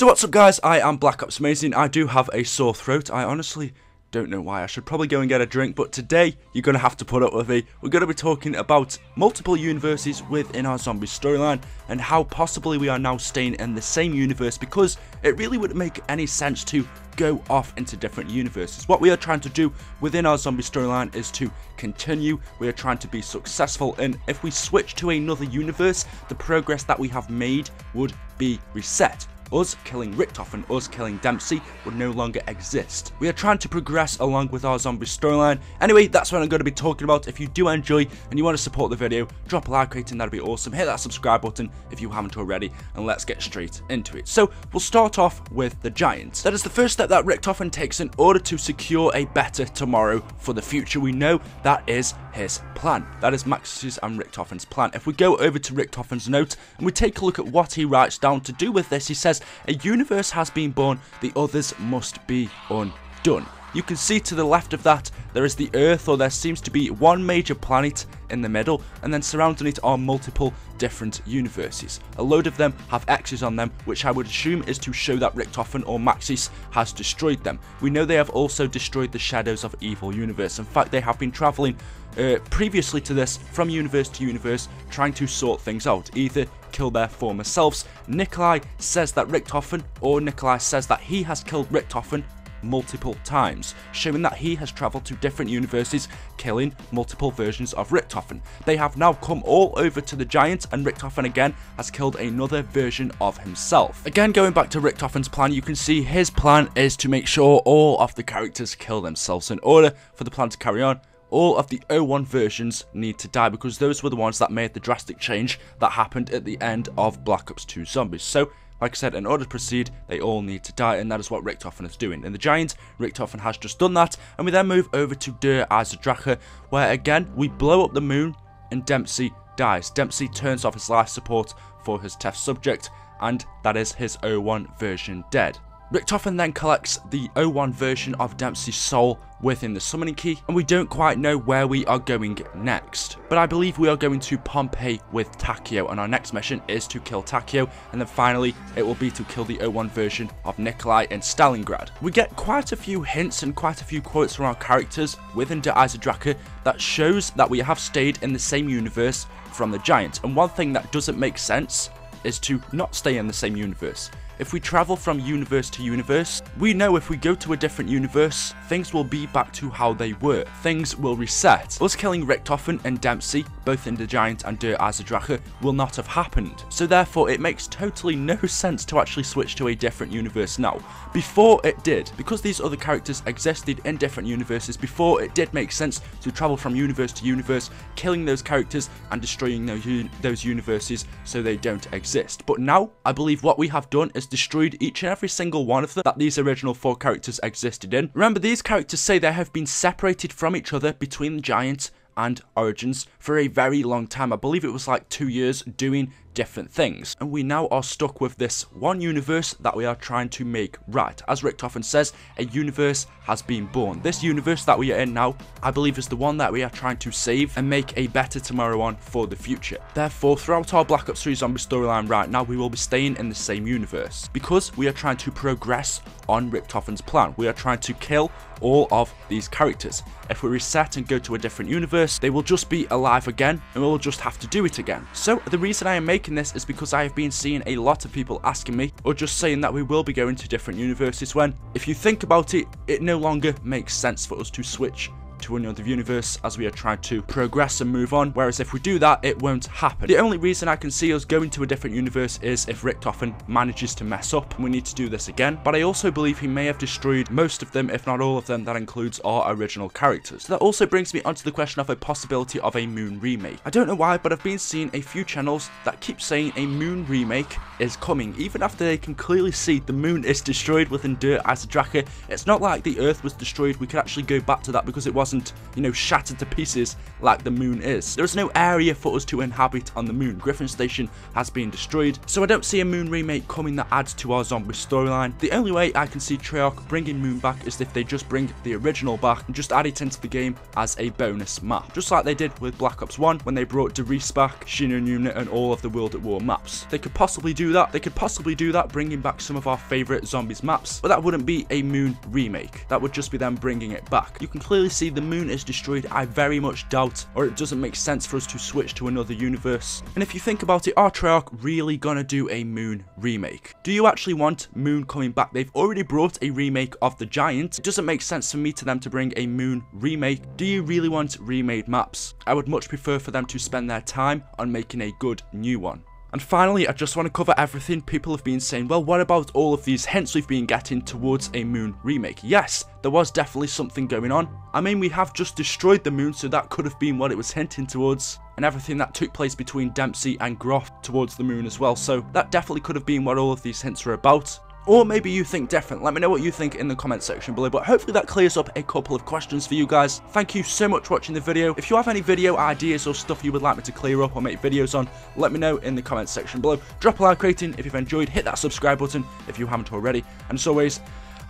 So what's up guys, I am Black Ops Amazing, I do have a sore throat, I honestly don't know why, I should probably go and get a drink, but today you're going to have to put up with me. We're going to be talking about multiple universes within our zombie storyline and how possibly we are now staying in the same universe because it really wouldn't make any sense to go off into different universes. What we are trying to do within our zombie storyline is to continue, we are trying to be successful and if we switch to another universe, the progress that we have made would be reset us killing Richtofen, us killing Dempsey would no longer exist. We are trying to progress along with our zombie storyline. Anyway, that's what I'm going to be talking about. If you do enjoy and you want to support the video, drop a like rating, that'd be awesome. Hit that subscribe button if you haven't already, and let's get straight into it. So, we'll start off with the Giants. That is the first step that Richtofen takes in order to secure a better tomorrow for the future. We know that is his plan. That is Maxis and Richtofen's plan. If we go over to Richtofen's note and we take a look at what he writes down to do with this, he says, a universe has been born, the others must be undone. You can see to the left of that, there is the Earth, or there seems to be one major planet in the middle, and then surrounding it are multiple different universes. A load of them have X's on them, which I would assume is to show that Richtofen or Maxis has destroyed them. We know they have also destroyed the Shadows of Evil universe. In fact, they have been travelling uh, previously to this from universe to universe, trying to sort things out. Either kill their former selves. Nikolai says that Richtofen, or Nikolai says that he has killed Richtofen multiple times, showing that he has travelled to different universes, killing multiple versions of Richtofen. They have now come all over to the Giant, and Richtofen again has killed another version of himself. Again, going back to Richtofen's plan, you can see his plan is to make sure all of the characters kill themselves in order for the plan to carry on all of the 01 versions need to die because those were the ones that made the drastic change that happened at the end of Black Ops 2 Zombies. So like I said, in order to proceed, they all need to die, and that is what Richtofen is doing. In the Giant, Richtofen has just done that, and we then move over to Der Eisendrache, where again, we blow up the moon, and Dempsey dies. Dempsey turns off his life support for his test subject, and that is his O1 version dead. Richtofen then collects the 01 version of Dempsey's soul within the summoning key, and we don't quite know where we are going next. But I believe we are going to Pompeii with Takeo, and our next mission is to kill Takeo, and then finally it will be to kill the 01 version of Nikolai in Stalingrad. We get quite a few hints and quite a few quotes from our characters within Der Eisendrache that shows that we have stayed in the same universe from the Giant, and one thing that doesn't make sense is to not stay in the same universe. If we travel from universe to universe, we know if we go to a different universe, things will be back to how they were. Things will reset. Us killing Richtofen and Dempsey, both in the Giant and Der Eisendrache, will not have happened. So therefore, it makes totally no sense to actually switch to a different universe now. Before it did, because these other characters existed in different universes, before it did make sense to travel from universe to universe, killing those characters and destroying those, those universes so they don't exist. But now, I believe what we have done is destroyed each and every single one of them that these original four characters existed in. Remember, these characters say they have been separated from each other between Giants and Origins for a very long time. I believe it was like two years doing different things. And we now are stuck with this one universe that we are trying to make right. As Richtofen says, a universe has been born. This universe that we are in now, I believe is the one that we are trying to save and make a better tomorrow on for the future. Therefore, throughout our Black Ops 3 Zombie storyline right now, we will be staying in the same universe. Because we are trying to progress on Richtofen's plan. We are trying to kill all of these characters. If we reset and go to a different universe, they will just be alive again and we'll just have to do it again. So the reason I am making making this is because I have been seeing a lot of people asking me or just saying that we will be going to different universes when, if you think about it, it no longer makes sense for us to switch to another universe as we are trying to progress and move on, whereas if we do that, it won't happen. The only reason I can see us going to a different universe is if Richtofen manages to mess up and we need to do this again, but I also believe he may have destroyed most of them, if not all of them, that includes our original characters. That also brings me onto the question of a possibility of a Moon remake. I don't know why, but I've been seeing a few channels that keep saying a Moon remake is coming, even after they can clearly see the Moon is destroyed within Der Eisendrache. It's not like the Earth was destroyed, we could actually go back to that because it was wasn't, you know, shattered to pieces like the moon is. There is no area for us to inhabit on the moon. Griffin Station has been destroyed, so I don't see a moon remake coming that adds to our zombie storyline. The only way I can see Treyarch bringing moon back is if they just bring the original back and just add it into the game as a bonus map. Just like they did with Black Ops 1 when they brought Der Riese back, Shi No Numa and all of the World at War maps. They could possibly do that. They could possibly do that bringing back some of our favourite zombies maps, but that wouldn't be a moon remake. That would just be them bringing it back. You can clearly see the moon is destroyed. I very much doubt or it doesn't make sense for us to switch to another universe. And if you think about it, are Treyarch really gonna do a moon remake? Do you actually want moon coming back? They've already brought a remake of the Giant. It doesn't make sense for me to them to bring a moon remake. Do you really want remade maps? I would much prefer for them to spend their time on making a good new one. And finally, I just want to cover everything people have been saying, well, what about all of these hints we've been getting towards a Moon remake? Yes, there was definitely something going on. I mean, we have just destroyed the Moon, so that could have been what it was hinting towards. And everything that took place between Dempsey and Groph towards the Moon as well, so that definitely could have been what all of these hints were about. Or maybe you think different. Let me know what you think in the comment section below. But hopefully that clears up a couple of questions for you guys. Thank you so much for watching the video. If you have any video ideas or stuff you would like me to clear up or make videos on, let me know in the comment section below. Drop a like rating if you've enjoyed. Hit that subscribe button if you haven't already. And as always,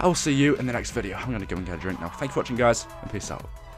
I will see you in the next video. I'm going to go and get a drink now. Thank you for watching, guys, and peace out.